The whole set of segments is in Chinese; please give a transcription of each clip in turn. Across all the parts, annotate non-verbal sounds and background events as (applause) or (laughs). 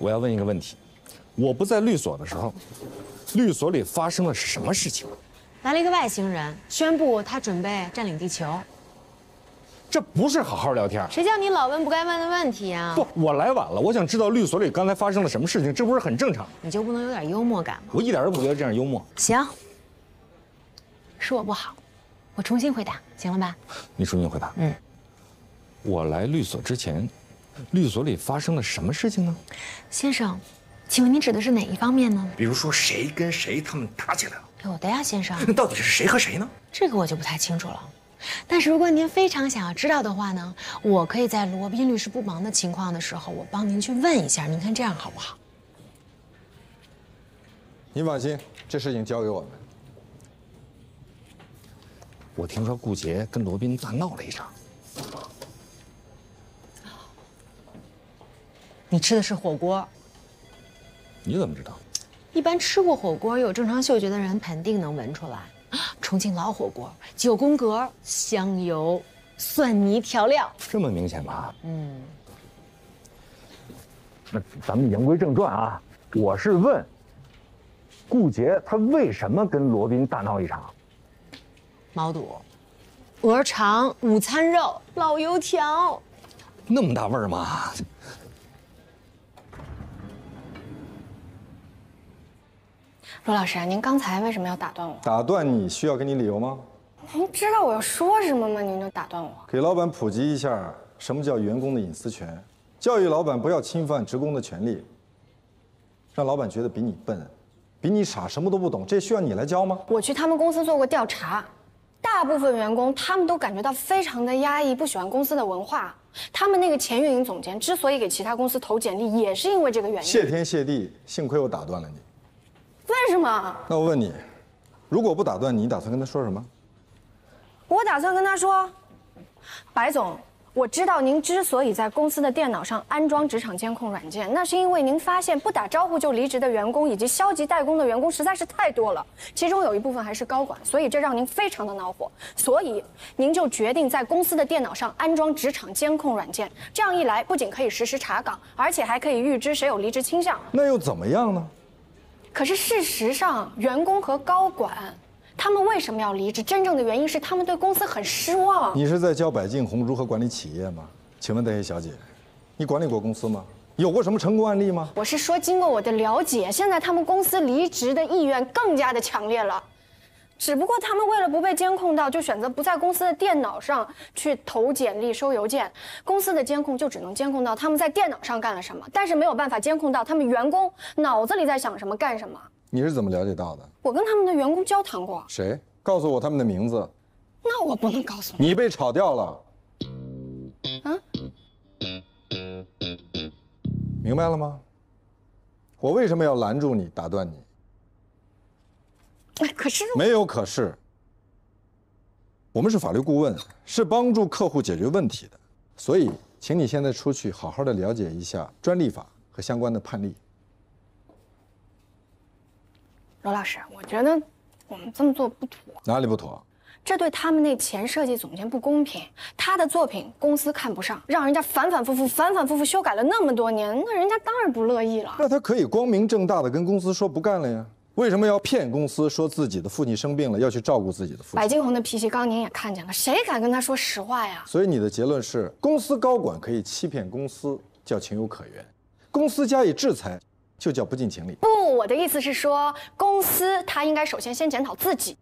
我要问一个问题：我不在律所的时候，律所里发生了什么事情？来了一个外星人，宣布他准备占领地球。这不是好好聊天。谁叫你老问不该问的问题啊？不，我来晚了，我想知道律所里刚才发生了什么事情，这不是很正常？你就不能有点幽默感吗？我一点都不觉得这样幽默。行，是我不好，我重新回答，行了吧？你重新回答。嗯，我来律所之前，律所里发生了什么事情呢？先生，请问您指的是哪一方面呢？比如说谁跟谁他们打起来了？有的呀，先生。那 (laughs) 到底是谁和谁呢？这个我就不太清楚了。但是如果您非常想要知道的话呢，我可以在罗宾律师不忙的情况的时候，我帮您去问一下。您看这样好不好？您放心，这事情交给我们。我听说顾杰跟罗宾大闹了一场。你吃的是火锅？你怎么知道？一般吃过火锅、有正常嗅觉的人肯定能闻出来。重庆老火锅，九宫格，香油、蒜泥调料，这么明显吗？嗯。那咱们言归正传啊，我是问，顾杰他为什么跟罗宾大闹一场？毛肚、鹅肠、午餐肉、老油条，那么大味儿吗？罗老师，您刚才为什么要打断我？打断你需要给你理由吗？您知道我要说什么吗？您就打断我。给老板普及一下什么叫员工的隐私权，教育老板不要侵犯职工的权利，让老板觉得比你笨，比你傻，什么都不懂，这需要你来教吗？我去他们公司做过调查，大部分员工他们都感觉到非常的压抑，不喜欢公司的文化。他们那个前运营总监之所以给其他公司投简历，也是因为这个原因。谢天谢地，幸亏我打断了你。为什么？那我问你，如果不打断你，你打算跟他说什么？我打算跟他说，白总，我知道您之所以在公司的电脑上安装职场监控软件，那是因为您发现不打招呼就离职的员工以及消极怠工的员工实在是太多了，其中有一部分还是高管，所以这让您非常的恼火，所以您就决定在公司的电脑上安装职场监控软件。这样一来，不仅可以实时查岗，而且还可以预知谁有离职倾向。那又怎么样呢？可是事实上，员工和高管，他们为什么要离职？真正的原因是他们对公司很失望。你是在教白敬红如何管理企业吗？请问戴叶小姐，你管理过公司吗？有过什么成功案例吗？我是说，经过我的了解，现在他们公司离职的意愿更加的强烈了。只不过他们为了不被监控到，就选择不在公司的电脑上去投简历、收邮件。公司的监控就只能监控到他们在电脑上干了什么，但是没有办法监控到他们员工脑子里在想什么、干什么。你是怎么了解到的？我跟他们的员工交谈过。谁？告诉我他们的名字。那我不能告诉你。你被炒掉了。啊？明白了吗？我为什么要拦住你、打断你？可是没有可是，我们是法律顾问，是帮助客户解决问题的，所以，请你现在出去好好的了解一下专利法和相关的判例。罗老师，我觉得我们这么做不妥。哪里不妥？这对他们那前设计总监不公平。他的作品公司看不上，让人家反反复复、反反复复修改了那么多年，那人家当然不乐意了。那他可以光明正大的跟公司说不干了呀。为什么要骗公司说自己的父亲生病了，要去照顾自己的父亲？白金红的脾气，刚您也看见了，谁敢跟他说实话呀？所以你的结论是，公司高管可以欺骗公司，叫情有可原；公司加以制裁，就叫不近情理。不，我的意思是说，公司他应该首先先检讨自己。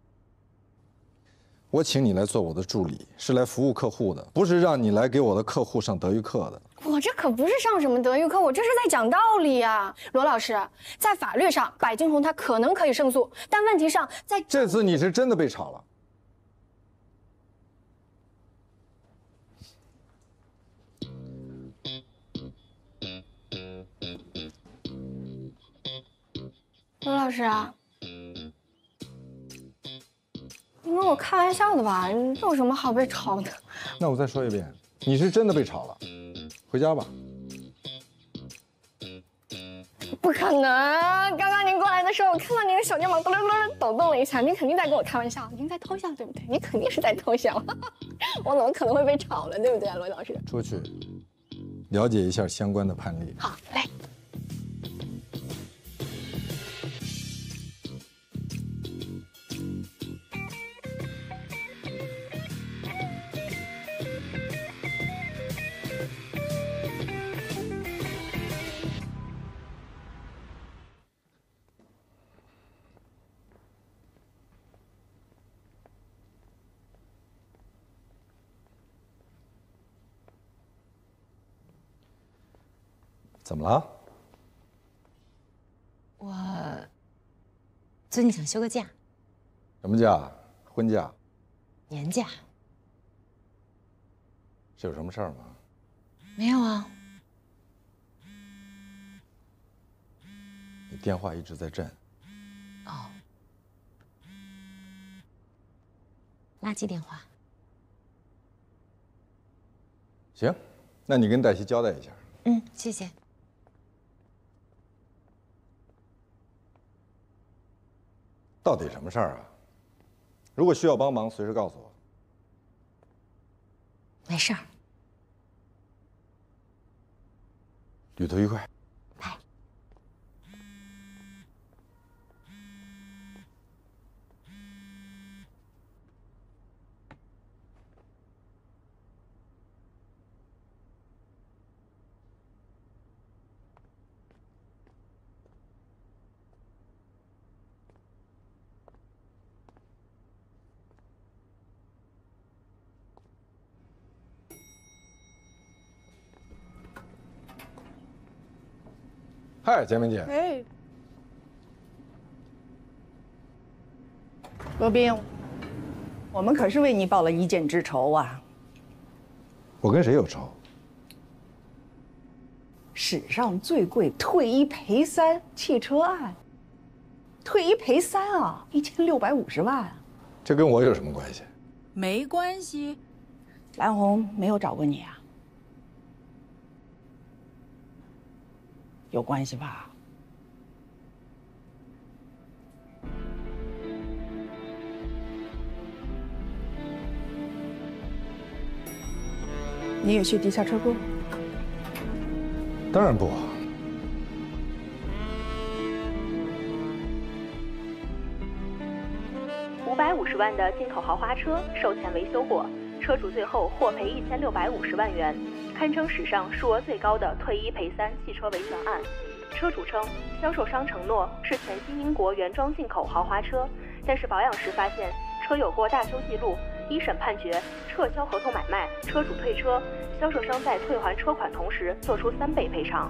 我请你来做我的助理，是来服务客户的，不是让你来给我的客户上德育课的。我这可不是上什么德育课，我这是在讲道理呀，罗老师，在法律上，柏金红他可能可以胜诉，但问题上在这次你是真的被炒了。罗老师。你跟我开玩笑的吧？这有什么好被炒的？那我再说一遍，你是真的被炒了，回家吧。不可能！刚刚您过来的时候，我看到您的小肩膀咯咯咯抖动了一下，您肯定在跟我开玩笑，您在偷笑对不对？你肯定是在偷笑，(laughs) 我怎么可能会被炒了，对不对啊，罗老师？出去，了解一下相关的判例。好嘞。了？我最近想休个假，什么假？婚假？年假。是有什么事儿吗？没有啊。你电话一直在震。哦。垃圾电话。行，那你跟黛西交代一下。嗯，谢谢。到底什么事儿啊？如果需要帮忙，随时告诉我。没事儿。旅途愉快。嗨，简明姐。哎，罗宾，我们可是为你报了一箭之仇啊！我跟谁有仇？史上最贵退一赔三汽车案，退一赔三啊，一千六百五十万。这跟我有什么关系？没关系，蓝红没有找过你啊。有关系吧？你也去地下车库？当然不。五百五十万的进口豪华车售前维修过，车主最后获赔一千六百五十万元。堪称史上数额最高的退一赔三汽车维权案。车主称，销售商承诺是全新英国原装进口豪华车，但是保养时发现车有过大修记录。一审判决撤销合同买卖，车主退车，销售商在退还车款同时作出三倍赔偿。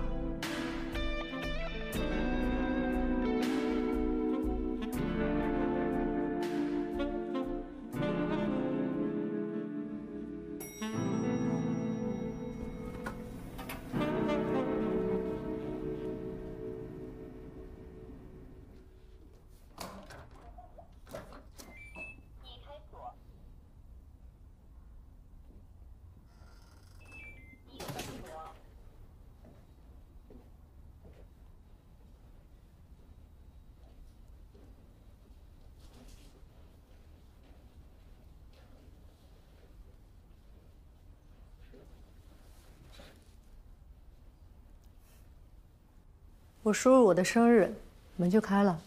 我输入我的生日，门就开了。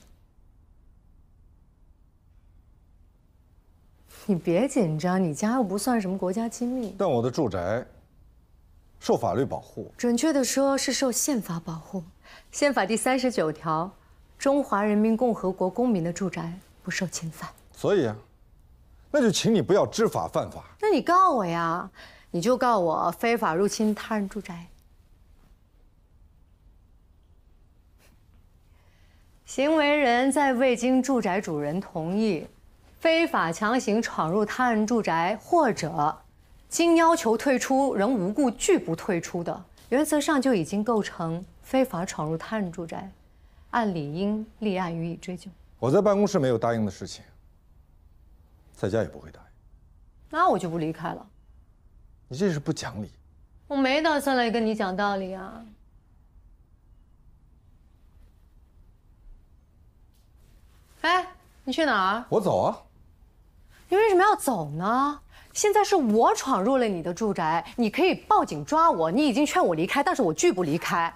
你别紧张，你家又不算什么国家机密。但我的住宅受法律保护，准确的说是受宪法保护。宪法第三十九条，中华人民共和国公民的住宅不受侵犯。所以啊，那就请你不要知法犯法。那你告我呀，你就告我非法入侵他人住宅。行为人在未经住宅主人同意，非法强行闯入他人住宅，或者经要求退出仍无故拒不退出的，原则上就已经构成非法闯入他人住宅，按理应立案予以追究。我在办公室没有答应的事情，在家也不会答应。那我就不离开了。你这是不讲理。我没打算来跟你讲道理啊。哎，你去哪儿？我走啊。你为什么要走呢？现在是我闯入了你的住宅，你可以报警抓我。你已经劝我离开，但是我拒不离开。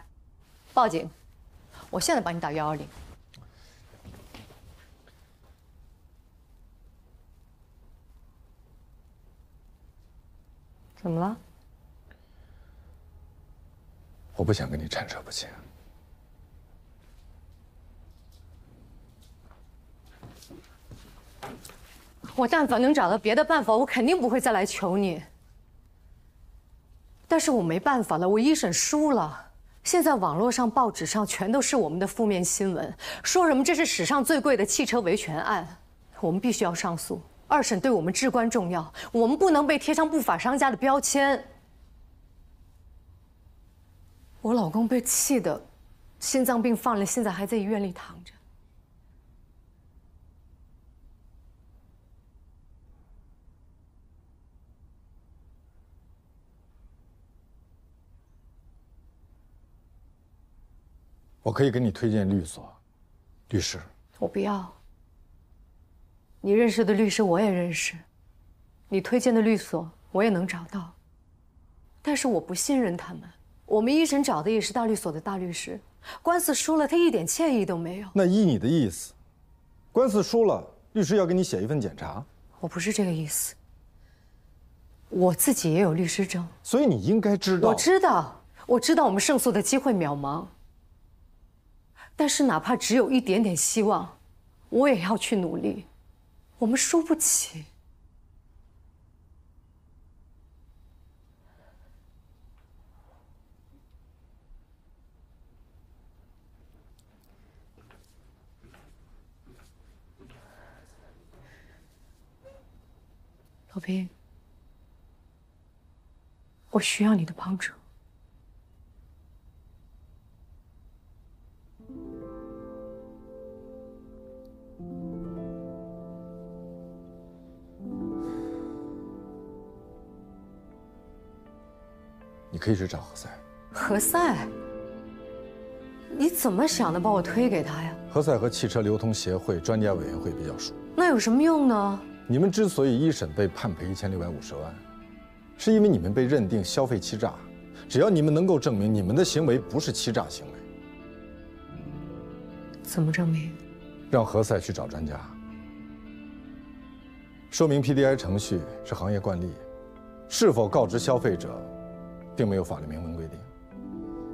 报警！我现在帮你打幺幺零。怎么了？我不想跟你缠扯不清。我但凡能找到别的办法，我肯定不会再来求你。但是我没办法了，我一审输了，现在网络上、报纸上全都是我们的负面新闻，说什么这是史上最贵的汽车维权案，我们必须要上诉。二审对我们至关重要，我们不能被贴上不法商家的标签。我老公被气的，心脏病犯了，现在还在医院里躺着。我可以给你推荐律所、律师。我不要。你认识的律师我也认识，你推荐的律所我也能找到。但是我不信任他们。我们一审找的也是大律所的大律师，官司输了，他一点歉意都没有。那依你的意思，官司输了，律师要给你写一份检查？我不是这个意思。我自己也有律师证，所以你应该知道。我知道，我知道我们胜诉的机会渺茫。但是哪怕只有一点点希望，我也要去努力。我们输不起。罗宾，我需要你的帮助。你可以去找何塞。何塞，你怎么想的把我推给他呀？何塞和汽车流通协会专家委员会比较熟。那有什么用呢？你们之所以一审被判赔一千六百五十万，是因为你们被认定消费欺诈。只要你们能够证明你们的行为不是欺诈行为，怎么证明？让何塞去找专家，说明 PDI 程序是行业惯例，是否告知消费者，并没有法律明文规定，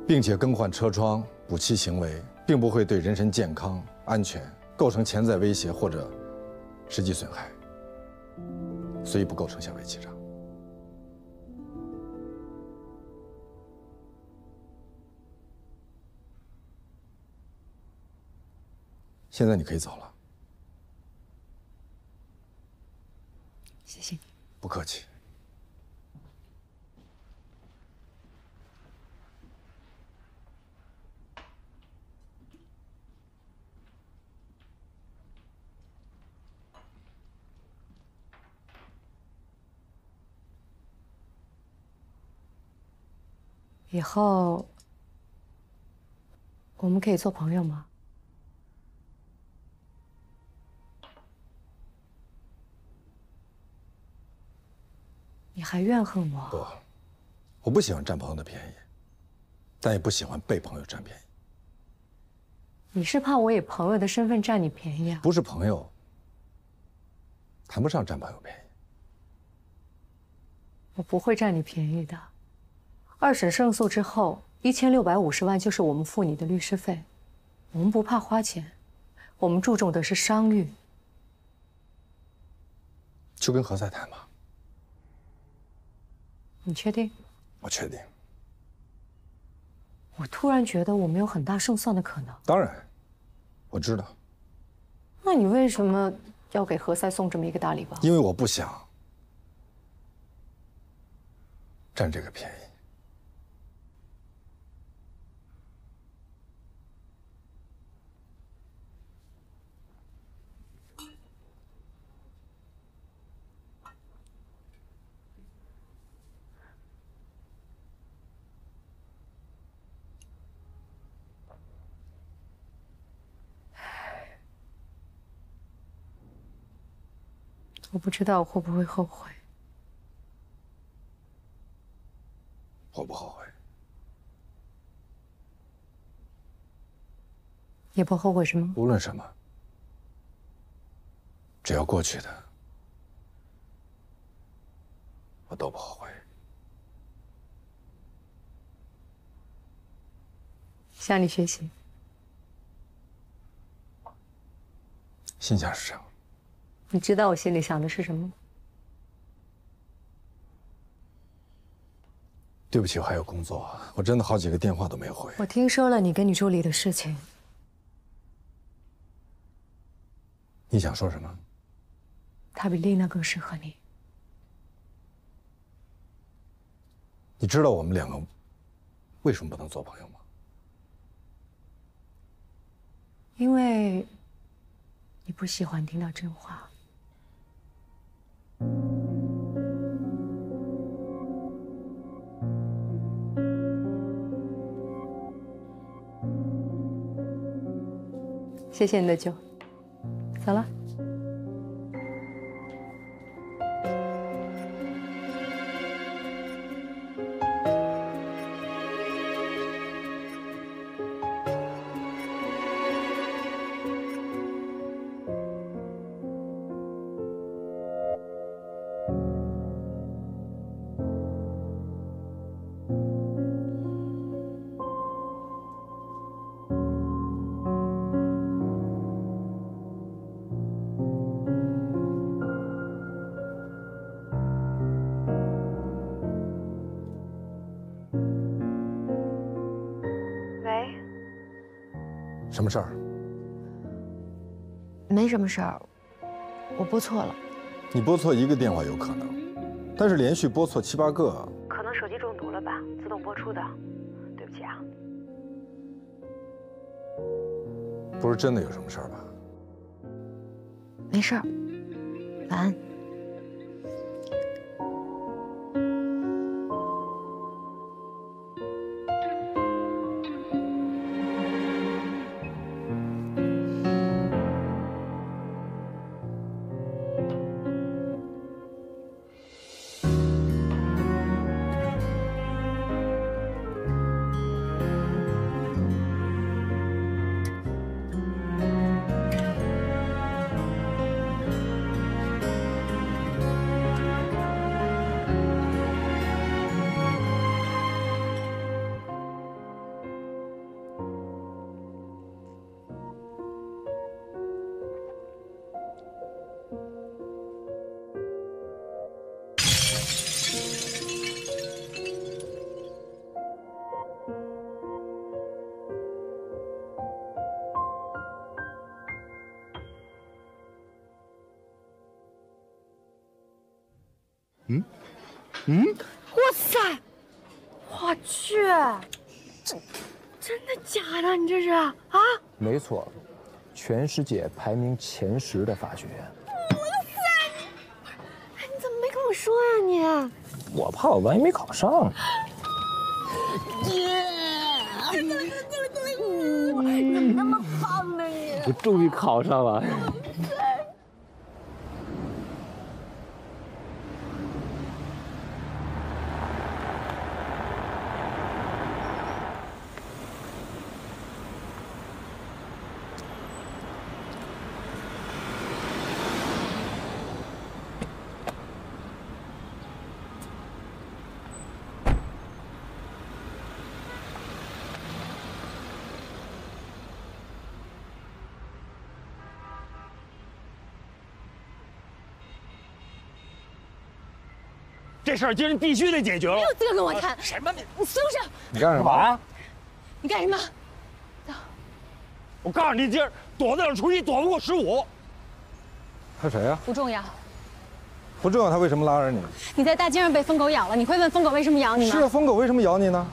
并且更换车窗、补漆行为，并不会对人身健康、安全构成潜在威胁或者实际损害，所以不构成消费欺诈。现在你可以走了，谢谢你。不客气。以后我们可以做朋友吗？你还怨恨我？不，我不喜欢占朋友的便宜，但也不喜欢被朋友占便宜。你是怕我以朋友的身份占你便宜啊？不是朋友，谈不上占朋友便宜。我不会占你便宜的。二审胜诉之后，一千六百五十万就是我们付你的律师费。我们不怕花钱，我们注重的是商誉。就跟何塞谈吧。你确定？我确定。我突然觉得我们有很大胜算的可能。当然，我知道。那你为什么要给何塞送这么一个大礼包？因为我不想占这个便宜。我不知道我会不会后悔。我不后悔，也不后悔什么？无论什么，只要过去的，我都不后悔。向你学习。心想事成。你知道我心里想的是什么吗？对不起，我还有工作，我真的好几个电话都没有回。我听说了你跟你助理的事情，你想说什么？他比丽娜更适合你。你知道我们两个为什么不能做朋友吗？因为你不喜欢听到真话。谢谢你的酒，走了。什么事儿？没什么事儿，我拨错了。你拨错一个电话有可能，但是连续拨错七八个，可能手机中毒了吧，自动播出的，对不起啊。不是真的有什么事儿吧？没事儿，哇塞，我去，这真的假的？你这是啊？没错，全世界排名前十的法学院。哎，你怎么没跟我说呀你？我怕我万一没考上呢。你怎么那么棒呢你？我终于考上了。这事儿今儿必须得解决了。有资格跟我谈？什么？你你松手！你干什么？啊！你干什么？走我告诉你，今儿躲得了初一，躲不过十五。他谁呀、不重要。不重要，他为什么拉着你？你在大街上被疯狗咬了，你会问疯狗为什么咬你吗？是啊，疯狗为什么咬你呢？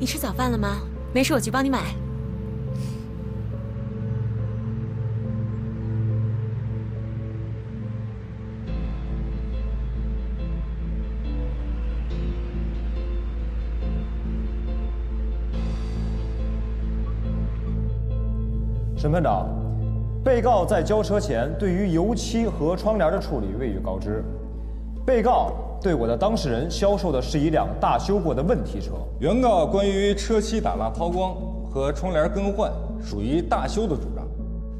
你吃早饭了吗？没事，我去帮你买。审判长，被告在交车前对于油漆和窗帘的处理未予告知。被告对我的当事人销售的是一辆大修过的问题车。原告关于车漆打蜡抛光和窗帘更换属于大修的主张，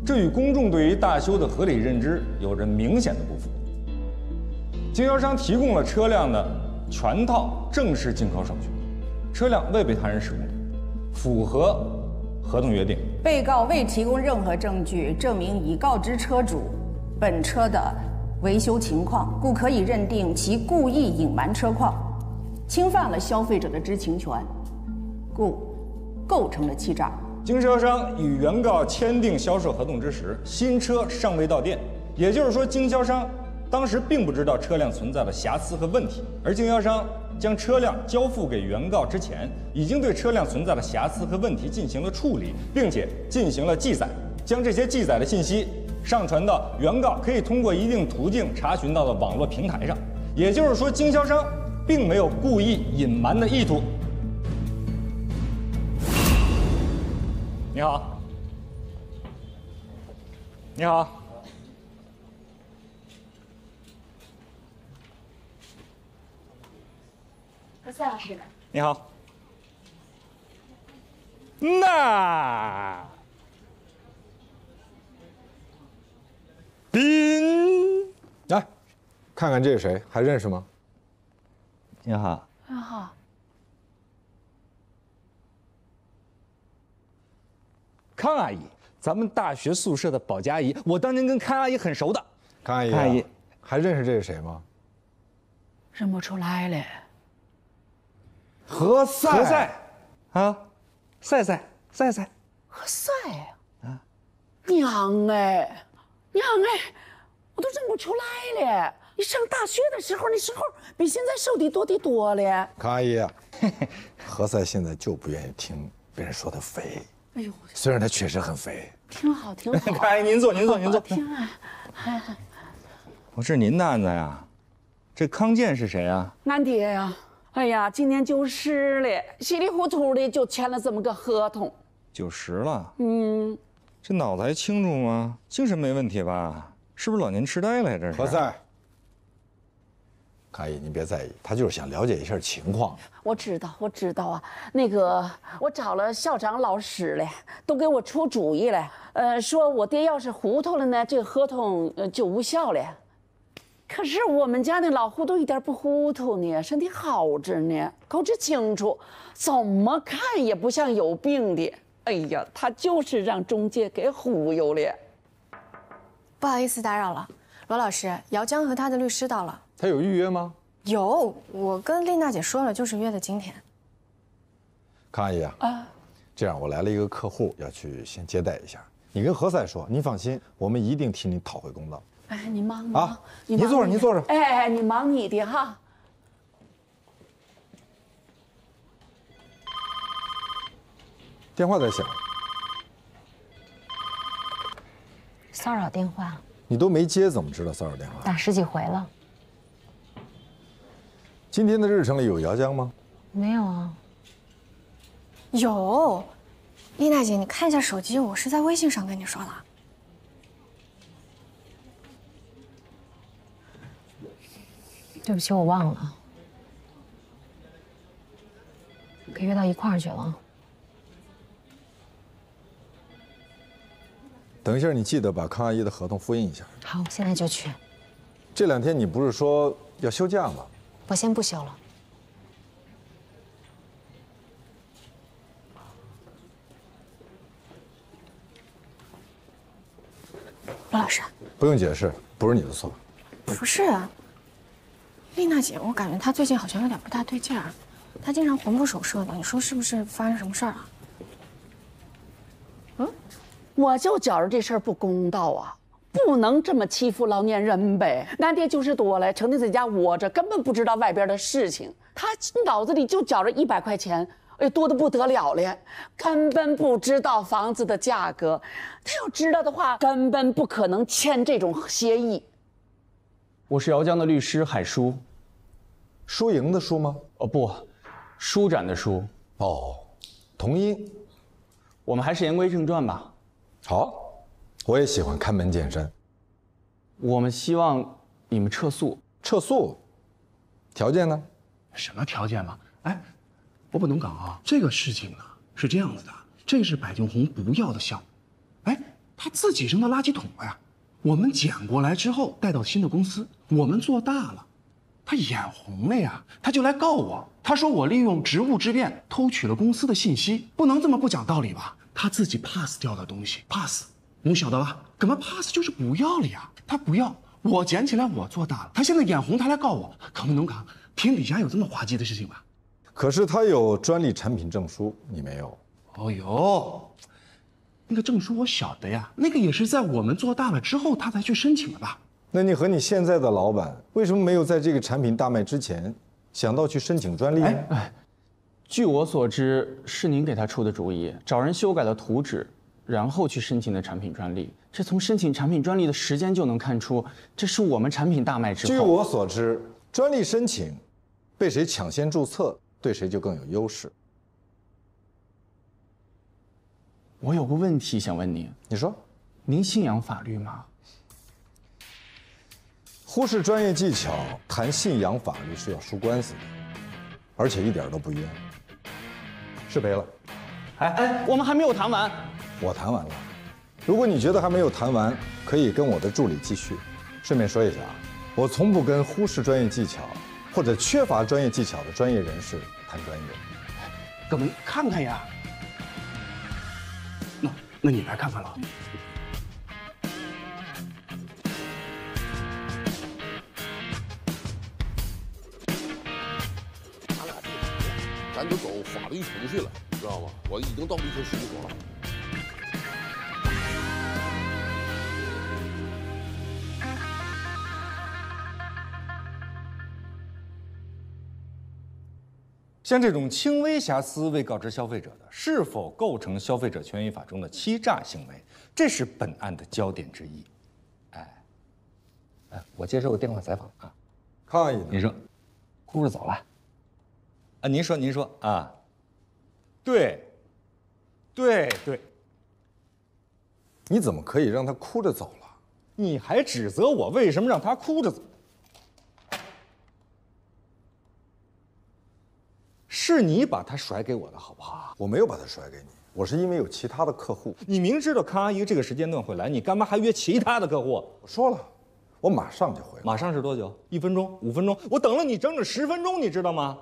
这与公众对于大修的合理认知有着明显的不符。经销商提供了车辆的全套正式进口手续，车辆未被他人使用，符合合同约定。被告未提供任何证据证明已告知车主本车的维修情况，故可以认定其故意隐瞒车况，侵犯了消费者的知情权，故构成了欺诈。经销商与原告签订销售合同之时，新车尚未到店，也就是说，经销商当时并不知道车辆存在的瑕疵和问题，而经销商将车辆交付给原告之前，已经对车辆存在的瑕疵和问题进行了处理，并且进行了记载，将这些记载的信息上传到原告可以通过一定途径查询到的网络平台上。也就是说，经销商并没有故意隐瞒的意图。你好，你好，夏老师，你好。那斌，来，看看这是谁，还认识吗？你好，你好，康阿姨，咱们大学宿舍的保洁阿姨，我当年跟康阿姨很熟的。康阿姨、啊，康阿姨还认识这是谁吗？认不出来了。何塞，何塞，啊，赛赛赛赛，何塞啊，娘哎，娘哎，我都认不出来了。你上大学的时候，那时候比现在瘦的多的多了。康阿姨，(laughs) 何塞现在就不愿意听别人说他肥。哎呦，虽然他确实很肥。挺好，挺好。康阿姨，您坐，您坐，您坐。听啊，哎我是您的案子呀，这康健是谁啊？俺爹呀。哎呀，今年九十了，稀里糊涂的就签了这么个合同。九十了，嗯，这脑子还清楚吗？精神没问题吧？是不是老年痴呆了呀？这是。何塞，阿姨，您别在意，他就是想了解一下情况。我知道，我知道啊。那个，我找了校长老师了，都给我出主意了。呃，说我爹要是糊涂了呢，这个合同呃就无效了。可是我们家那老糊涂一点不糊涂呢，身体好着呢，口齿清楚，怎么看也不像有病的。哎呀，他就是让中介给忽悠了。不好意思打扰了，罗老师，姚江和他的律师到了。他有预约吗？有，我跟丽娜姐说了，就是约的今天。康阿姨啊，啊，这样我来了一个客户，要去先接待一下。你跟何赛说，您放心，我们一定替你讨回公道。哎，你忙忙啊！你坐着，你坐着。哎哎，你忙你的哈。电话在响。骚扰电话。你都没接，怎么知道骚扰电话？打十几回了。今天的日程里有姚江吗？没有啊。有，丽娜姐，你看一下手机，我是在微信上跟你说的。对不起，我忘了，可约到一块儿去了。等一下，你记得把康阿姨的合同复印一下。好，我现在就去。这两天你不是说要休假吗？我先不休了。罗老师，不用解释，不是你的错。不是啊。丽娜姐，我感觉她最近好像有点不大对劲儿，她经常魂不守舍的，你说是不是发生什么事儿了？嗯，我就觉着这事儿不公道啊，不能这么欺负老年人呗。俺爹就是多了，成天在家窝着，根本不知道外边的事情，他脑子里就觉着一百块钱，哎，多的不得了了，根本不知道房子的价格。他要知道的话，根本不可能签这种协议。我是姚江的律师海叔，输赢的输吗？哦不，舒展的舒。哦，同音。我们还是言归正传吧。好，我也喜欢看门见山。我们希望你们撤诉。撤诉？条件呢？什么条件嘛？哎，我不能搞啊。这个事情呢是这样子的，这是柏俊红不要的项目，哎，他自己扔到垃圾桶了呀。我们捡过来之后带到新的公司，我们做大了，他眼红了呀，他就来告我。他说我利用职务之便偷取了公司的信息，不能这么不讲道理吧？他自己 pass 掉的东西，pass，你晓得吧？怎么 pass 就是不要了呀？他不要，我捡起来我做大了。他现在眼红，他来告我，可不能扛。天底下有这么滑稽的事情吗？可是他有专利产品证书，你没有。哦呦，那个证书我晓得呀，那个也是在我们做大了之后他才去申请的吧？那你和你现在的老板为什么没有在这个产品大卖之前想到去申请专利呢？哎，据我所知，是您给他出的主意，找人修改了图纸，然后去申请的产品专利。这从申请产品专利的时间就能看出，这是我们产品大卖之后。据我所知，专利申请被谁抢先注册，对谁就更有优势。我有个问题想问您，你说，您信仰法律吗？忽视专业技巧谈信仰法律是要输官司的，而且一点都不冤。是赔了。哎哎，我们还没有谈完。我谈完了。如果你觉得还没有谈完，可以跟我的助理继续。顺便说一下啊，我从不跟忽视专业技巧或者缺乏专业技巧的专业人士谈专业。哥们，看看呀。那那你来看看了。法律程序了，知道吗？我已经到律师事务所了。像这种轻微瑕疵未告知消费者的，是否构成消费者权益法中的欺诈行为？这是本案的焦点之一。哎，哎，我接受个电话采访啊，抗议，你说，哭着走了。啊，您说，您说啊，对，对对，你怎么可以让他哭着走了？你还指责我为什么让他哭着走？是你把他甩给我的，好不好？我没有把他甩给你，我是因为有其他的客户。你明知道康阿姨这个时间段会来，你干嘛还约其他的客户？我说了，我马上就回来。马上是多久？一分钟？五分钟？我等了你整整十分钟，你知道吗？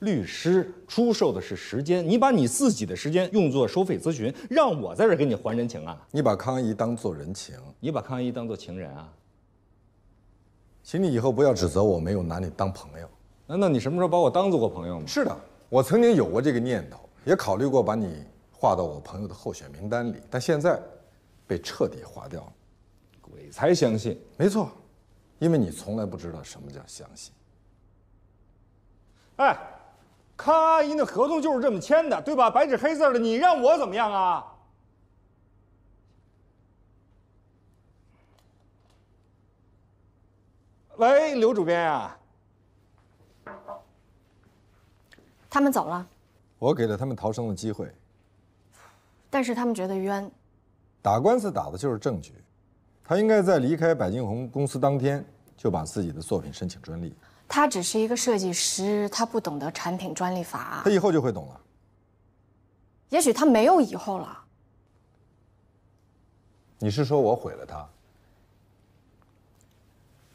律师出售的是时间，你把你自己的时间用作收费咨询，让我在这给你还人情啊？你把康阿姨当做人情，你把康阿姨当做情人啊？请你以后不要指责我没有拿你当朋友。难道你什么时候把我当做过朋友吗？是的，我曾经有过这个念头，也考虑过把你划到我朋友的候选名单里，但现在被彻底划掉了。鬼才相信！没错，因为你从来不知道什么叫相信。哎，康阿姨那合同就是这么签的，对吧？白纸黑字的，你让我怎么样啊？喂，刘主编啊。他们走了，我给了他们逃生的机会，但是他们觉得冤。打官司打的就是证据，他应该在离开百金红公司当天就把自己的作品申请专利。他只是一个设计师，他不懂得产品专利法。他以后就会懂了。也许他没有以后了。你是说我毁了他？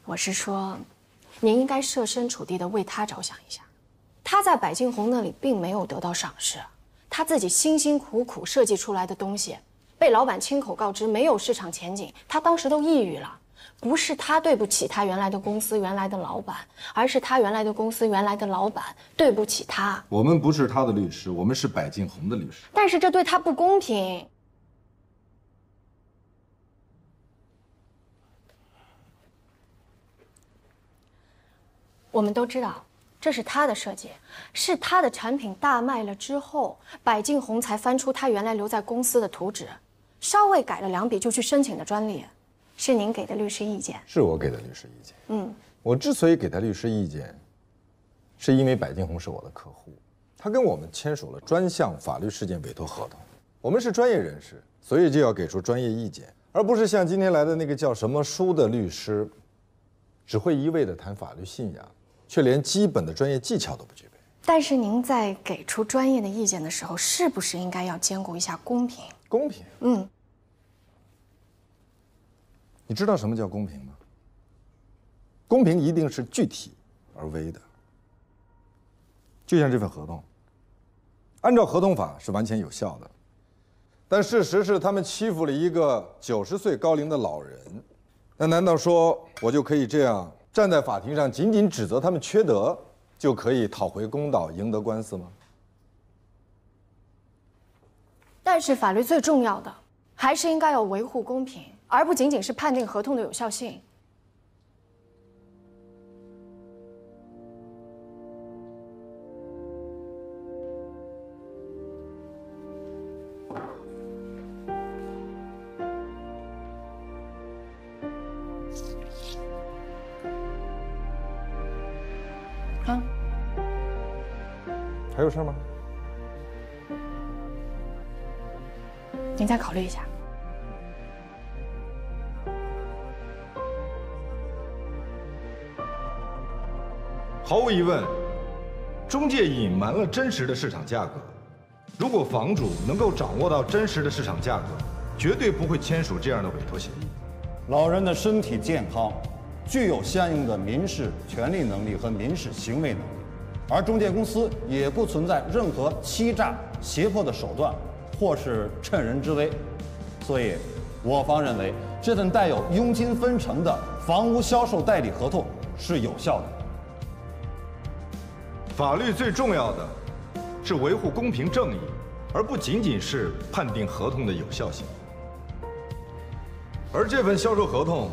我是说，您应该设身处地的为他着想一下。他在百金红那里并没有得到赏识，他自己辛辛苦苦设计出来的东西，被老板亲口告知没有市场前景，他当时都抑郁了。不是他对不起他原来的公司、原来的老板，而是他原来的公司、原来的老板对不起他。我们不是他的律师，我们是百金红的律师。但是这对他不公平。我们都知道。这是他的设计，是他的产品大卖了之后，百净红才翻出他原来留在公司的图纸，稍微改了两笔就去申请的专利，是您给的律师意见？是我给的律师意见。嗯，我之所以给他律师意见，是因为白金红是我的客户，他跟我们签署了专项法律事件委托合同，我们是专业人士，所以就要给出专业意见，而不是像今天来的那个叫什么书的律师，只会一味的谈法律信仰。却连基本的专业技巧都不具备。但是您在给出专业的意见的时候，是不是应该要兼顾一下公平？公平？嗯。你知道什么叫公平吗？公平一定是具体而微的。就像这份合同，按照合同法是完全有效的，但事实是他们欺负了一个九十岁高龄的老人。那难道说我就可以这样站在法庭上，仅仅指责他们缺德，就可以讨回公道、赢得官司吗？但是法律最重要的，还是应该要维护公平，而不仅仅是判定合同的有效性。啊，还有事吗？您再考虑一下。毫无疑问，中介隐瞒了真实的市场价格。如果房主能够掌握到真实的市场价格，绝对不会签署这样的委托协议。老人的身体健康，具有相应的民事权利能力和民事行为能力，而中介公司也不存在任何欺诈、胁迫的手段，或是趁人之危。所以，我方认为这份带有佣金分成的房屋销售代理合同是有效的。法律最重要的是维护公平正义，而不仅仅是判定合同的有效性。而这份销售合同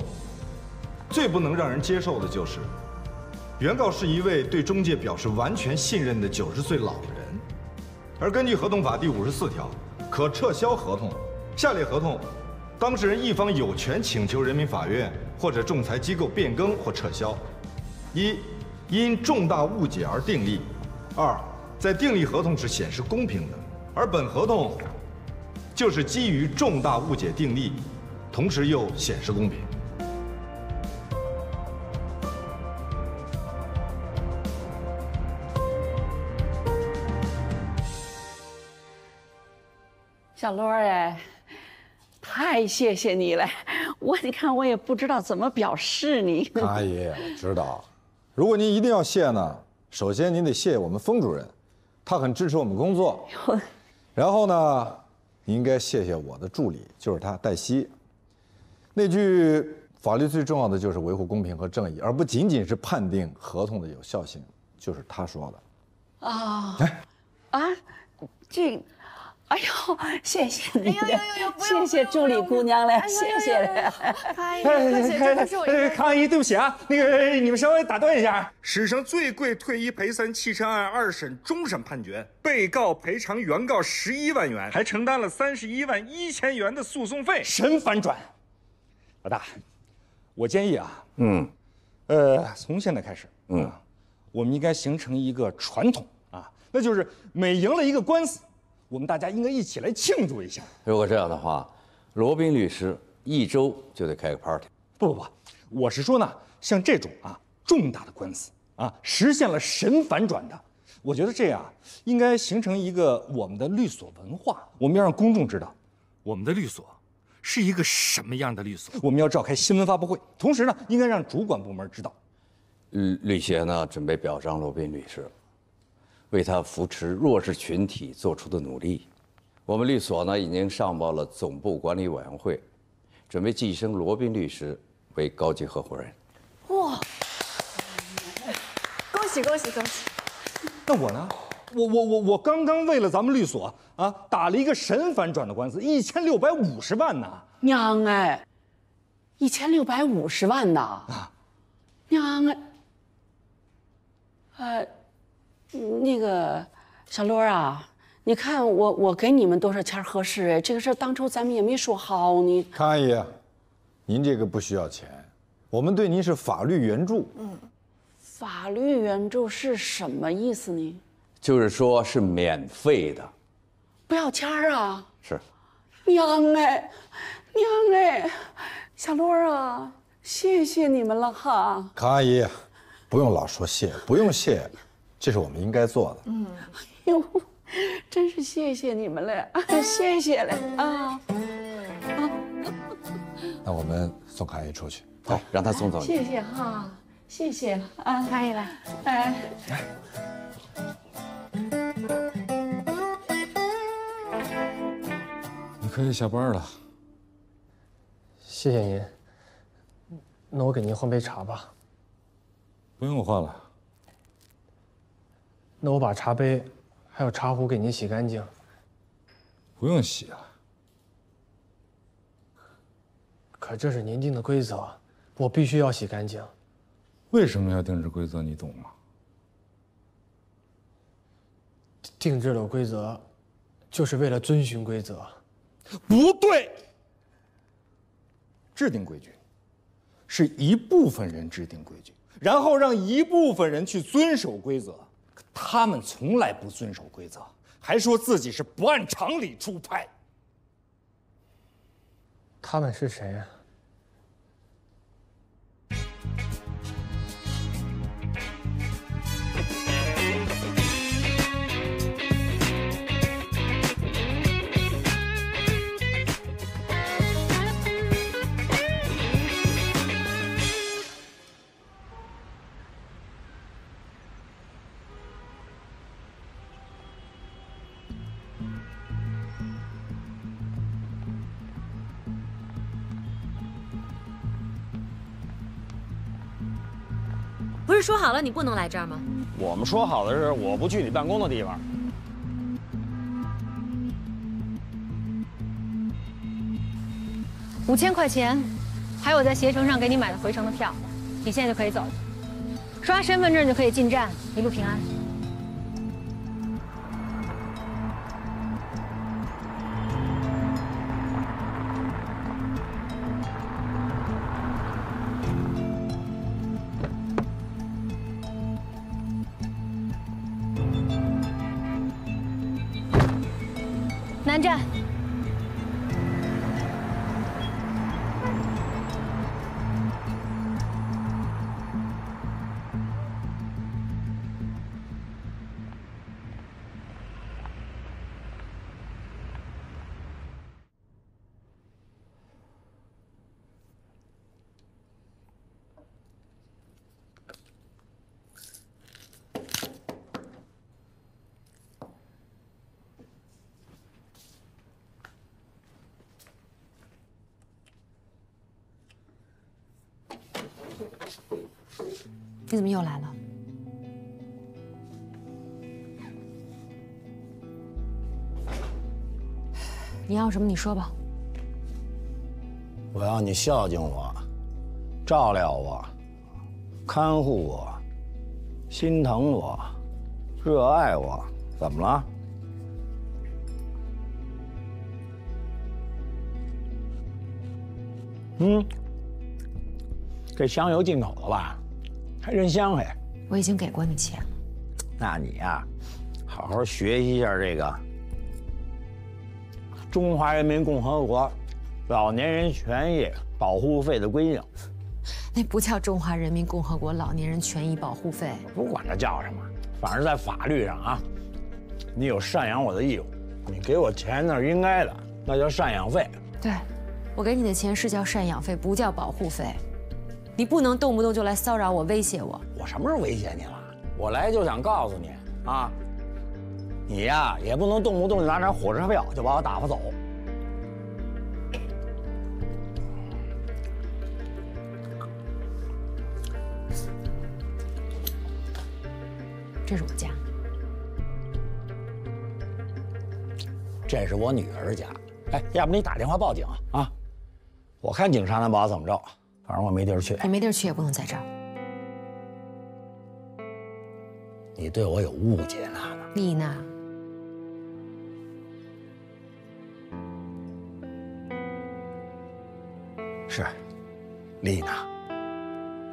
最不能让人接受的就是，原告是一位对中介表示完全信任的九十岁老人，而根据合同法第五十四条，可撤销合同，下列合同，当事人一方有权请求人民法院或者仲裁机构变更或撤销：一、因重大误解而订立；二、在订立合同时显示公平的，而本合同就是基于重大误解订立，同时又显示公平。小罗儿哎，太谢谢你了，我你看我也不知道怎么表示你。康阿姨，我知道，如果您一定要谢呢，首先您得谢我们封主任，他很支持我们工作。(laughs) 然后呢，你应该谢谢我的助理，就是他黛西。那句法律最重要的就是维护公平和正义，而不仅仅是判定合同的有效性，就是他说的。啊，啊，这，(laughs) 哎呦，谢谢你了，谢谢助理姑娘了，谢谢了。康阿姨，哎，康阿姨，对不起啊，那个你们稍微打断一下。史上最贵退一赔三汽车案二审终审判决，被告赔偿原告十一万元，还承担了三十一万一千元的诉讼费，神反转。老大，我建议啊，嗯，呃，从现在开始，嗯，我们应该形成一个传统啊，那就是每赢了一个官司，我们大家应该一起来庆祝一下。如果这样的话，罗宾律师一周就得开个 party。不不不，我是说呢，像这种啊重大的官司啊，实现了神反转的，我觉得这样应该形成一个我们的律所文化，我们要让公众知道，我们的律所是一个什么样的律所。我们要召开新闻发布会，同时呢，应该让主管部门知道。律律协呢，准备表彰罗宾律师，为他扶持弱势群体做出的努力。我们律所呢，已经上报了总部管理委员会，准备晋升罗宾律师为高级合伙人。哇！恭喜恭喜恭喜！那我呢？我我我我刚刚为了咱们律所啊，打了一个神反转的官司，一千六百五十万呢。娘哎，一千六百五十万呢！啊，娘哎，呃，那个小罗啊，你看我我给你们多少钱合适？哎，这个事儿当初咱们也没说好，呢康阿姨，您这个不需要钱，我们对您是法律援助。嗯，法律援助是什么意思呢？就是说是免费的，不要钱儿啊！是，娘哎，娘哎，小罗啊，谢谢你们了哈！康阿姨，不用老说谢，不用谢，这是我们应该做的。嗯，(laughs) 哎呦，真是谢谢你们了，(laughs) 谢谢了啊！(laughs) 那我们送康阿姨出去，好，让她送走你。谢谢哈，谢谢啊，康阿姨来，哎。你可以下班了。谢谢您。那我给您换杯茶吧。不用换了。那我把茶杯还有茶壶给您洗干净。不用洗啊。可这是您定的规则，我必须要洗干净。为什么要定制规则？你懂吗？定制了规则，就是为了遵循规则。不对，制定规矩，是一部分人制定规矩，然后让一部分人去遵守规则。他们从来不遵守规则，还说自己是不按常理出牌。他们是谁呀？说好了你不能来这儿吗？我们说好的是我不去你办公的地方。五千块钱，还有在携程上给你买的回程的票，你现在就可以走了。刷身份证就可以进站，一路平安。你怎么又来了？你要什么？你说吧。我要你孝敬我，照料我，看护我，心疼我，热爱我。怎么了？嗯，这香油进口的吧？还真香嘿！我已经给过你钱了。那你呀，好好学习一下这个中华人民共和国老年人权益保护费的规定。(laughs) 那不叫中华人民共和国老年人权益保护费。不管它叫什么，反正在法律上啊，你有赡养我的义务，你给我钱那是应该的，那叫赡养费。对，我给你的钱是叫赡养费，不叫保护费。你不能动不动就来骚扰我、威胁我。我什么时候威胁你了？我来就想告诉你啊，你呀也不能动不动就拿张火车票就把我打发走。这是我家，这是我女儿家。哎，要不你打电话报警啊？我看警察能把我怎么着？反正我没地儿去。你没地儿去也不能在这儿。你对我有误解，娜娜。丽娜，是，丽娜，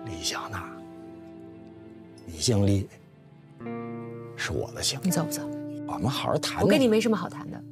李小娜。你姓李，是我的姓。你走不走？我们好好谈谈。我跟你没什么好谈的。